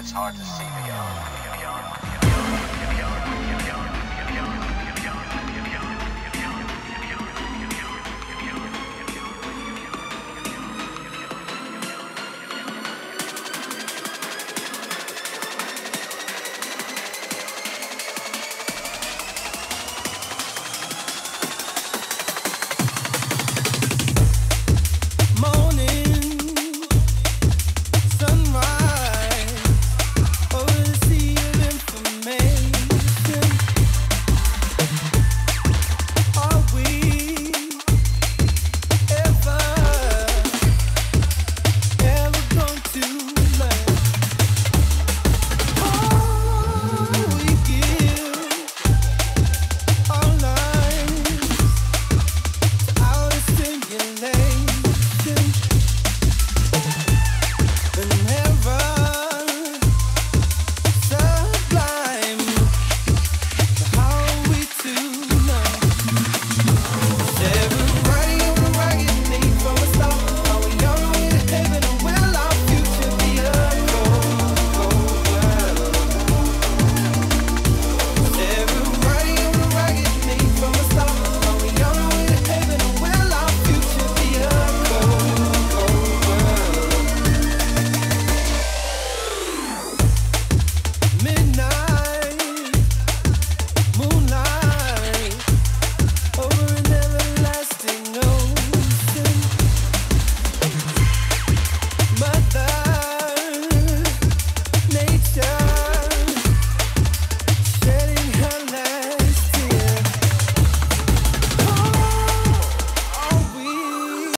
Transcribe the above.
it's hard to see beyond.